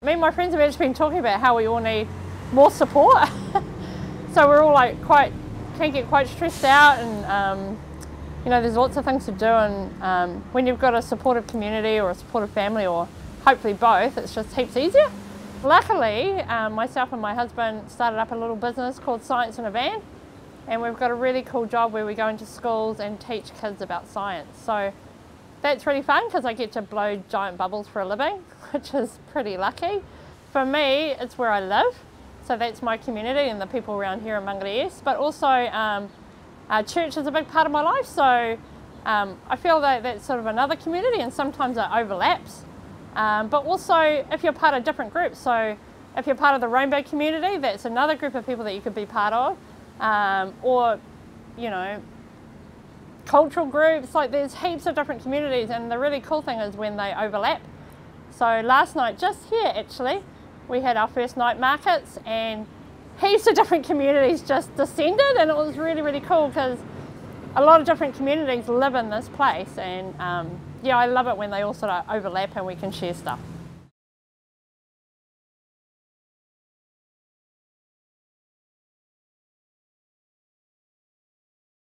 Me and my friends have just been talking about how we all need more support. so we're all like quite, can get quite stressed out and um, you know, there's lots of things to do and um, when you've got a supportive community or a supportive family or hopefully both, it's just heaps easier. Luckily, um, myself and my husband started up a little business called Science in a Van and we've got a really cool job where we go into schools and teach kids about science. So that's really fun because I get to blow giant bubbles for a living, which is pretty lucky. For me, it's where I live, so that's my community and the people around here in Mangere but also um, church is a big part of my life, so um, I feel that that's sort of another community and sometimes it overlaps. Um, but also if you're part of different groups, so if you're part of the rainbow community, that's another group of people that you could be part of, um, or you know, cultural groups, like there's heaps of different communities and the really cool thing is when they overlap. So last night, just here actually, we had our first night markets and heaps of different communities just descended and it was really, really cool because a lot of different communities live in this place and um, yeah, I love it when they all sort of overlap and we can share stuff.